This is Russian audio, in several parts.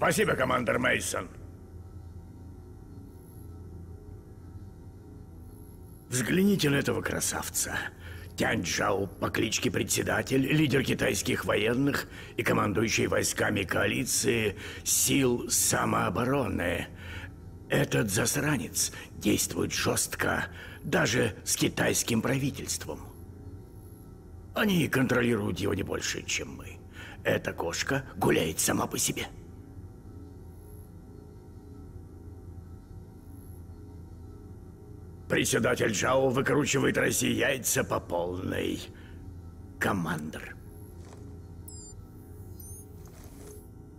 Спасибо, командир Мейсон. Взгляните на этого красавца. Тянь Джао по кличке Председатель, лидер китайских военных и командующий войсками коалиции сил самообороны. Этот засранец действует жестко, даже с китайским правительством. Они контролируют его не больше, чем мы. Эта кошка гуляет сама по себе. Председатель Джао выкручивает России яйца по полной. Командор.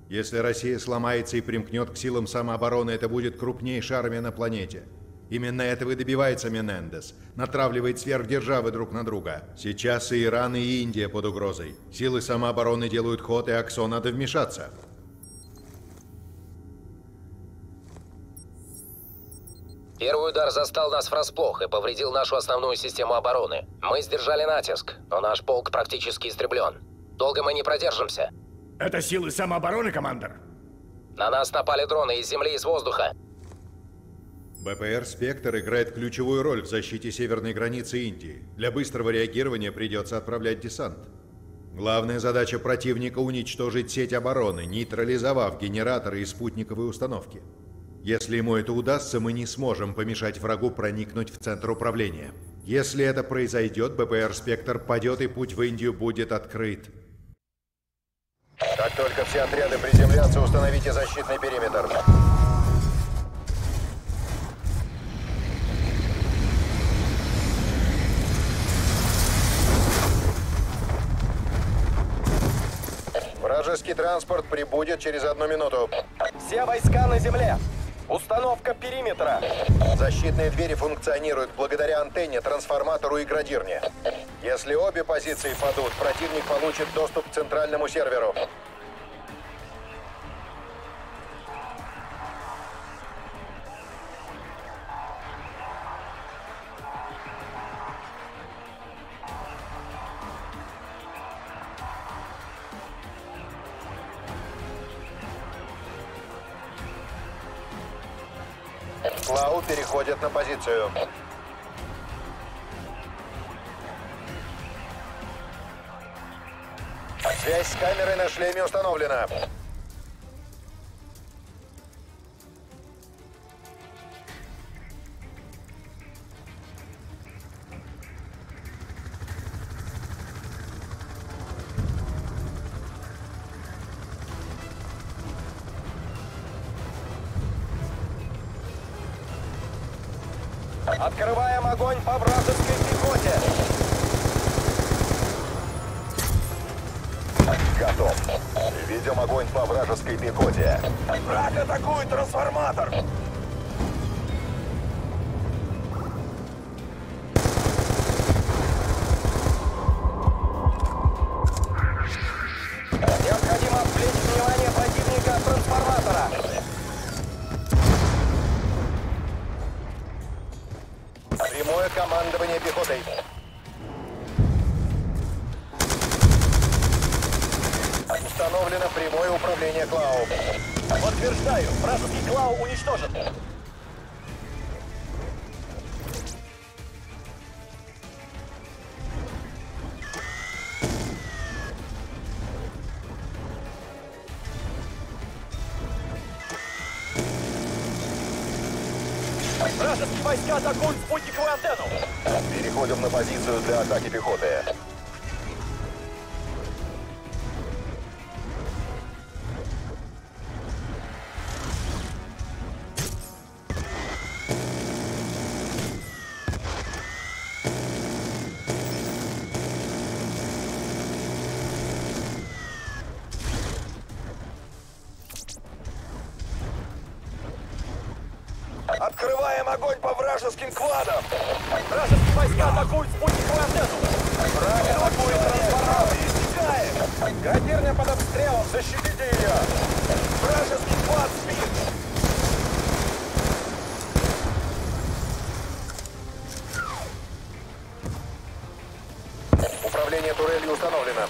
Если Россия сломается и примкнет к силам самообороны, это будет крупнейшая армия на планете. Именно этого и добивается Менендес. Натравливает сверхдержавы друг на друга. Сейчас и Иран, и Индия под угрозой. Силы самообороны делают ход, и Аксо надо вмешаться. Первый удар застал нас врасплох и повредил нашу основную систему обороны. Мы сдержали натиск, но наш полк практически истреблен. Долго мы не продержимся. Это силы самообороны, командор? На нас напали дроны из земли и из воздуха. БПР «Спектр» играет ключевую роль в защите северной границы Индии. Для быстрого реагирования придется отправлять десант. Главная задача противника – уничтожить сеть обороны, нейтрализовав генераторы и спутниковые установки. Если ему это удастся, мы не сможем помешать врагу проникнуть в центр управления. Если это произойдет, БПР «Спектр» падет и путь в Индию будет открыт. Как только все отряды приземлятся, установите защитный периметр. Вражеский транспорт прибудет через одну минуту. Все войска на земле! Установка периметра. Защитные двери функционируют благодаря антенне, трансформатору и градирне. Если обе позиции падут, противник получит доступ к центральному серверу. Клау переходит на позицию. Связь с камерой на шлеме установлена. Огонь по вражеской пехоте! Готов. Ведем огонь по вражеской пехоте. Враг атакует трансформатор! Командование пехотой. Установлено прямое управление Клау. Подтверждаю, вражеский Клау уничтожен. Вражеские войска атакуют спутниковую антенну. Переходим на позицию для атаки пехоты. огонь по вражеским кладам! Вражеские войска атакуют спутник ракету! Враг атакует трансформатор! Истекаем! Градирня под обстрелом! Защитите ее! Вражеский клад спит! Управление турелью установлено.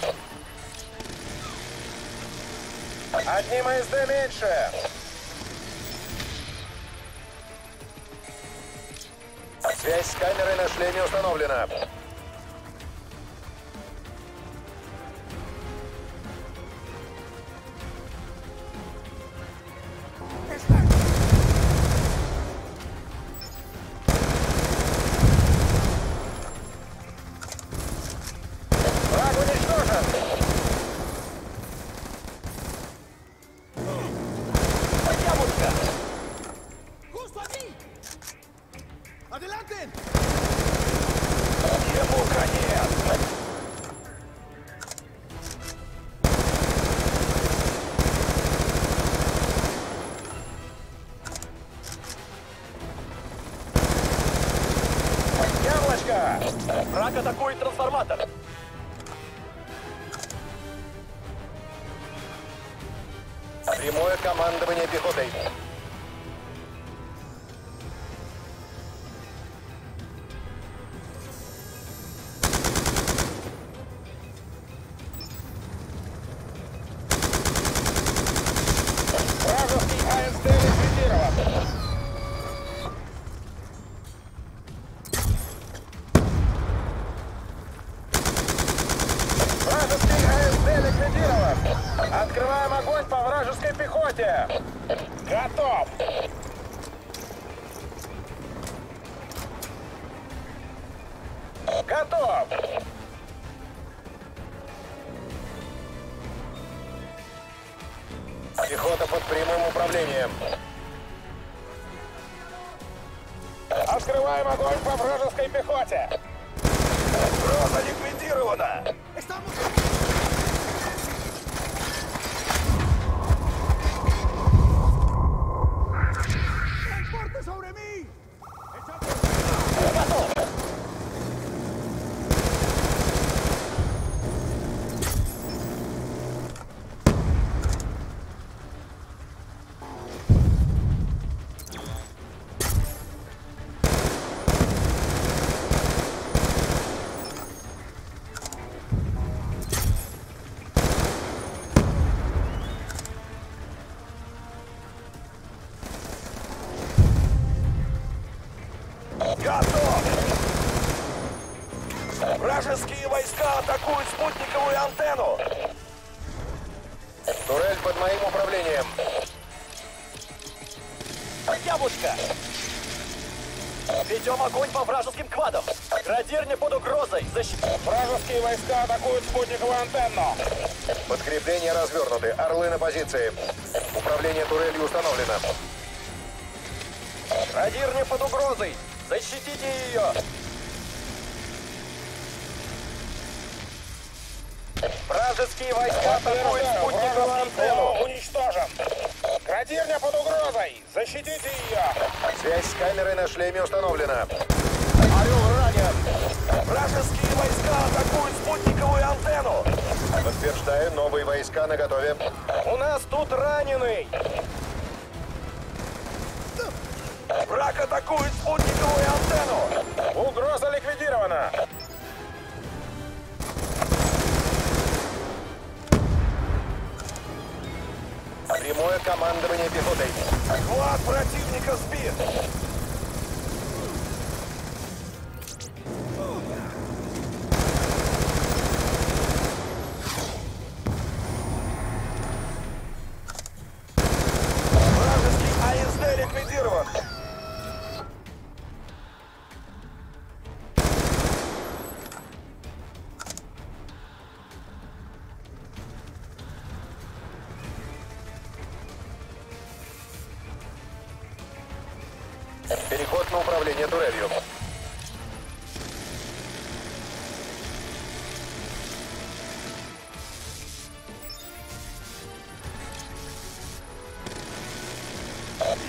Одним из Д меньше! Связь с камерой на шлеме установлена. Враг атакует трансформатор. Прямое командование пехотой. Готов. Пехота под прямым управлением. Открываем огонь по вражеской пехоте. Угроза ликвидирована. Готов! Вражеские войска атакуют спутниковую антенну! Турель под моим управлением. Яблочко! Ведем огонь по вражеским квадам! Градирня под угрозой! Защит... Вражеские войска атакуют спутниковую антенну! Подкрепления развернуты. Орлы на позиции. Управление турелью установлено. Градирня под угрозой! Защитите ее! Вражеские войска атакуют спутниковую антенну! уничтожен! Градирня под угрозой! Защитите ее! Связь с камерой на шлеме установлена. Орел ранен! Вражеские войска атакуют спутниковую антенну! Подтверждаю, новые войска на готове. У нас тут раненый! Враг атакует спутниковую антенну! Угроза ликвидирована! Прямое командование пехотой. Клад противника сбит! Переход на управление турелью.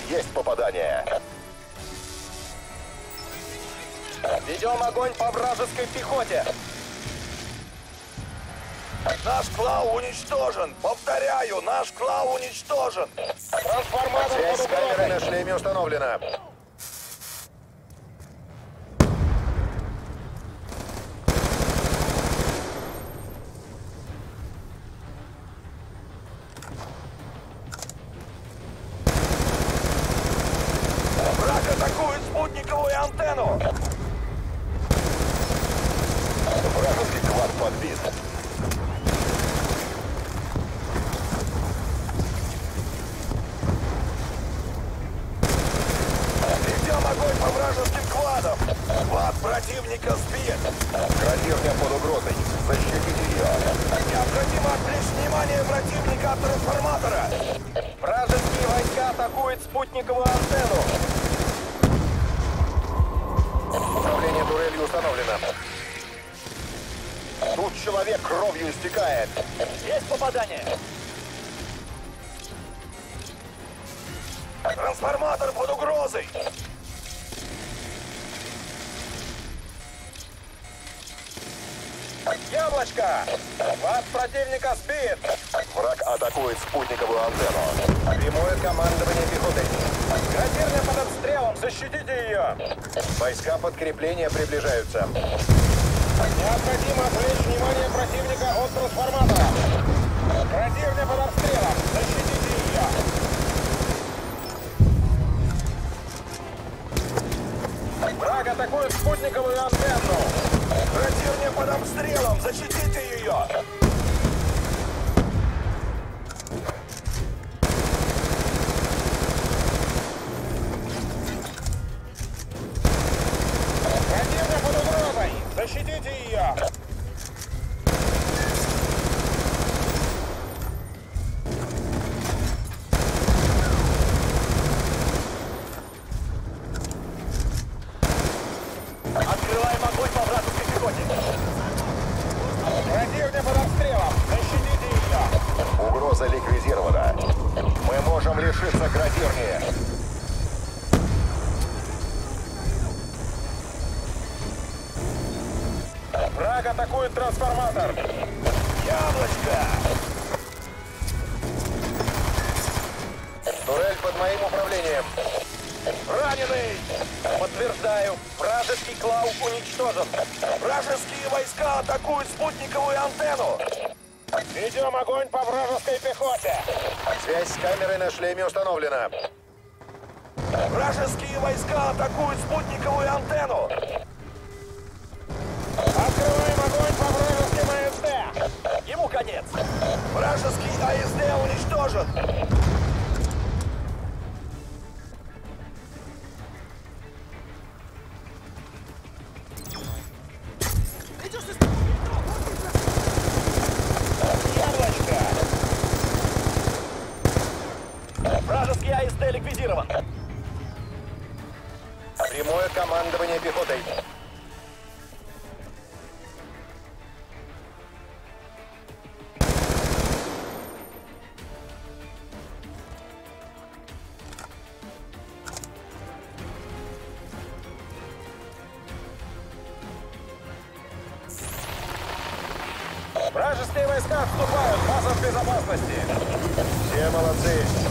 Есть попадание. Ведем огонь по вражеской пехоте! Наш клау уничтожен! Повторяю, наш клау уничтожен! Трансформатор Связь с камерой на шлеме установлена. противника сбит. Градирня под угрозой. Защитите ее. Необходимо отвлечь внимание противника от трансформатора. Вражеские войска атакуют спутниковую антенну. Управление установлено. Тут человек кровью истекает. Есть попадание. Трансформатор под угрозой. Яблочко! Вас противника сбит! Враг атакует спутниковую антенну. Прямое командование пехоты. Градирня под обстрелом! Защитите ее! Войска подкрепления приближаются. Необходимо отвлечь внимание противника от трансформатора. Градирня под обстрелом! Защитите ее! Враг атакует спутниковую антенну! Градирня под обстрелом! Защитите ее! Градирня под угрозой! Защитите ее! Открываем огонь по вражеской пехоте! Градирня под обстрелом! Защитите ее! Угроза ликвидирована. Мы можем лишиться градирни. Враг атакует трансформатор! Яблочко! Турель под моим управлением. Раненый! Подтверждаю, вражеский клау уничтожен. Вражеские войска атакуют спутниковую антенну. Ведем огонь по вражеской пехоте. Связь с камерой на шлеме установлена. Вражеские войска атакуют спутниковую антенну. Открываем огонь по вражеским АСД. Ему конец. Вражеский АСД уничтожен. Вражеские войска отступают. База в безопасности. Все молодцы.